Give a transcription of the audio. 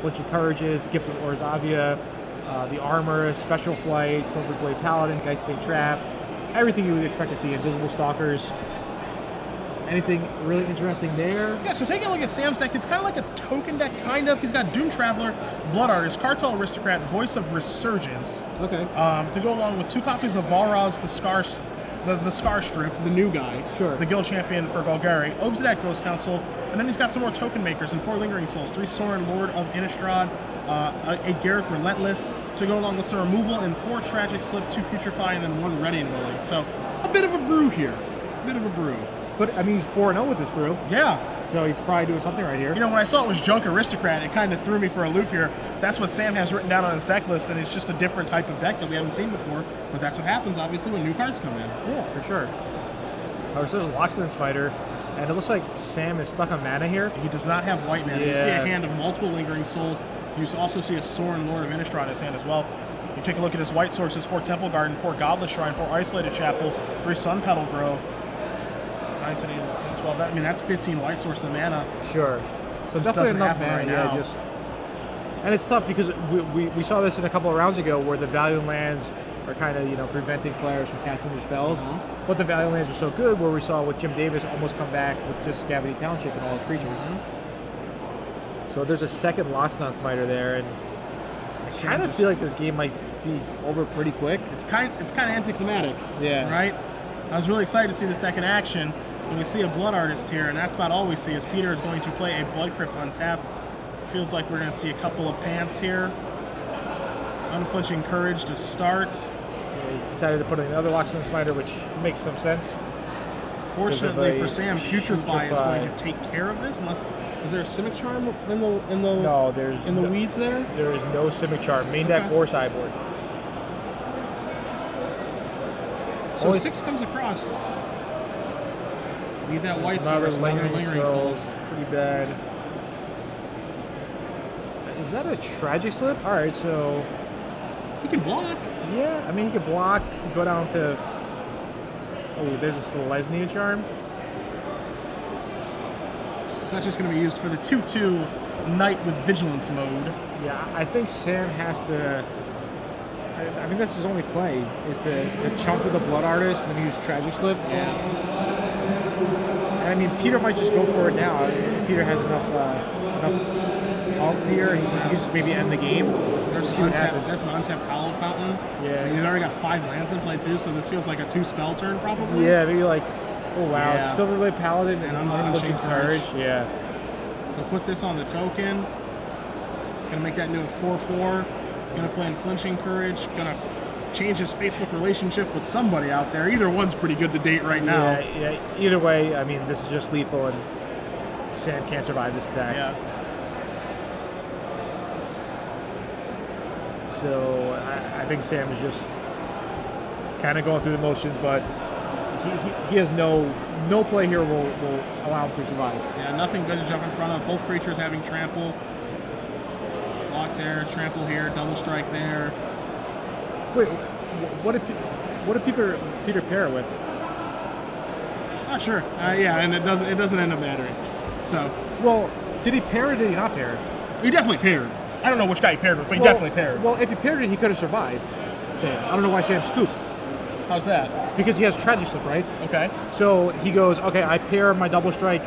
Flinch Courages, Gift of Orzhova, uh, the armor, Spectral Flight, Silver Blade Paladin, Geist St. Traft, everything you would expect to see. Invisible Stalkers. Anything really interesting there? Yeah, so taking a look at Sam's deck, it's kind of like a token deck, kind of. He's got Doomed Traveler, Blood Artist, Cartel Aristocrat, Voice of Resurgence. Okay. Um, to go along with two copies of Varolz, the Scar, the, the Scar Strip, the new guy. Sure. The guild champion for Golgari, Obsidian Ghost Council, and then he's got some more token makers and four Lingering Souls, three Sorin, Lord of Innistrad, uh, a, a Garruk Relentless, to go along with some removal and four Tragic Slip, two Putrefy, and then one Ready and Willing. So a bit of a brew here. A bit of a brew. But I mean, he's 4 0 with this brew, Yeah. So he's probably doing something right here. You know, when I saw it was Junk Aristocrat, it kind of threw me for a loop here. That's what Sam has written down on his deck list, and it's just a different type of deck that we haven't seen before. But that's what happens, obviously, when new cards come in. Yeah, for sure. Oh, so there's a Loxodon Smiter, and it looks like Sam is stuck on mana here. He does not have white mana. You see a hand of multiple Lingering Souls. You also see a Sorin Lord of Innistrad in his hand as well. You take a look at his white sources, four Temple Garden, four Godless Shrine, four Isolated Chapel, three Sunpetal Grove, 9, 10, 11, 12. That, I mean, that's 15 white sources of mana. Sure. So definitely doesn't enough mana. right yeah, now. just. And it's tough because we, we, we saw this in a couple of rounds ago where the value lands are kind of you know preventing players from casting their spells. Mhm. But the value lands are so good where we saw with Jim Davis almost come back with just Gavony Township and all his creatures. Mm-hmm. So there's a second Loxodon Smiter there, and I kind of feel like this game might be over pretty quick. It's kind, it's kind of anticlimactic. Yeah. right? I was really excited to see this deck in action. And we see a Blood Artist here, and that's about all we see. As Peter is going to play a Blood Crypt on tap. Feels like we're going to see a couple of pants here. Unflinching Courage to start. He decided to put another Loxodon Smiter, which makes some sense. Fortunately for Sam, Putrefy is going to take care of this. Unless is there a Simic Charm in the in the No, there's in the no, weeds there? There is no Simic Charm, main deck or sideboard. So Only- six comes across. Need that white source, lingering lingering souls. pretty bad. Is that a tragic slip? All right, so He can block. yeah, I mean he can block, go down to. Oh, there's a Selesnya charm. So that's just going to be used for the 2-2 Knight with Vigilance mode. Yeah, I think Sam has to. I, I mean, that's his only play is to, to chump with the Blood Artist and then use Tragic Slip. And I mean, Peter might just go for it now. Peter has enough uh, enough pump here, he can just maybe end the game. There's an untapped, there's an untapped Hallowed Fountain. Yeah. He's already got five lands in play too, so this feels like a two spell turn probably. Yeah, maybe like, oh wow, Yeah. Silverblade Paladin and, And Unflinching Courage. Courage. Yeah. So put this on the token. Gonna make that into a 4-4. Gonna play Unflinching Courage. Gonna change his Facebook relationship with somebody out there. Either one's pretty good to date right now. Yeah, yeah. Either way, I mean, this is just lethal, and Sam can't survive this attack. Yeah. So I, I think Sam is just kind of going through the motions, but he, he, he has no no play here will, will allow him to survive. Yeah, nothing good to jump in front of. Both creatures having trample. Block there, trample here, double strike there. Wait, what did what did Peter Peter pair with? Not sure. Uh, yeah, and it doesn't it doesn't end up mattering. So Well, did he pair or Did he not pair he definitely paired. I don't know which guy he paired with, but he Well- definitely paired. Well, if he paired it, he could have survived. Sam, I don't know why Sam scooped How's that? because he has tragic slip, right? Okay. So he goes, okay, I pair my double strike